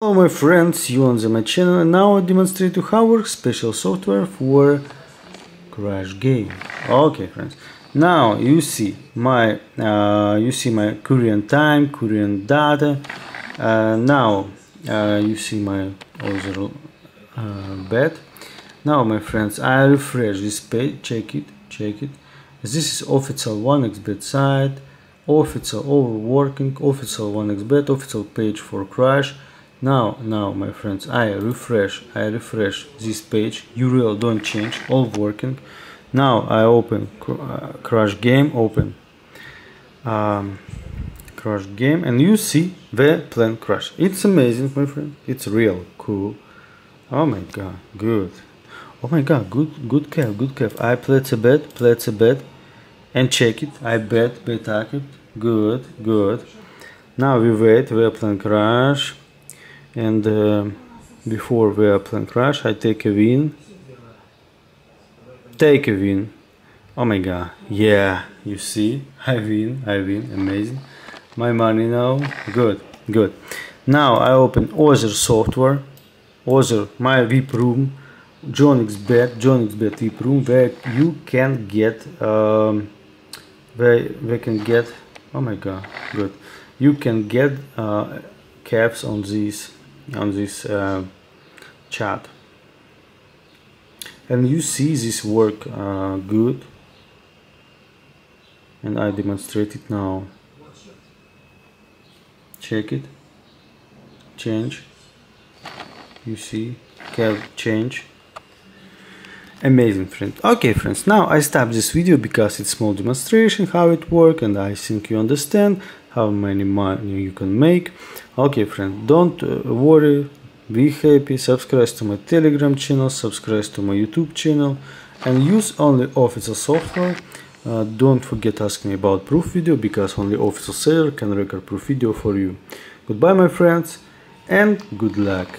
Hello my friends, you on the my channel and now I demonstrate you how works special software for Crash game. Okay friends, now you see my uh, you see my current time, current data. Uh, now uh, you see my other uh, bed. Now my friends, I refresh this page, check it, check it. This is official 1xbet site, official overworking, official 1xbet, official page for Crash now now my friends i refresh i refresh this page. Url don't change all working. Now i open uh, crash game open um, crash game and you see the plan crash it's amazing my friend. It's real cool. Oh my god good. Oh my god good good cap good cap. I played a bet played a bet and check it. I bet bet it. Good good. Now we wait we plan crash and uh, before the airplane crash I take a win. Take a win. Oh my god. Yeah you see. I win I win. Amazing. My money now. Good good. Now I open other software. Other my VIP room. JohnXBet JohnXBet VIP room where you can get um, where we can get oh my god. Good. You can get uh, caps on these on this uh, chat. And you see this work uh, good. And I demonstrate it now. Check it. Change. You see. Can change. Amazing friend. Okay friends. Now I stop this video because it's small demonstration how it work and I think you understand how many money you can make. Okay friend don't uh, worry. Be happy. Subscribe to my telegram channel. Subscribe to my youtube channel. And use only official software. Uh, don't forget ask me about proof video because only official seller can record proof video for you. Goodbye my friends and good luck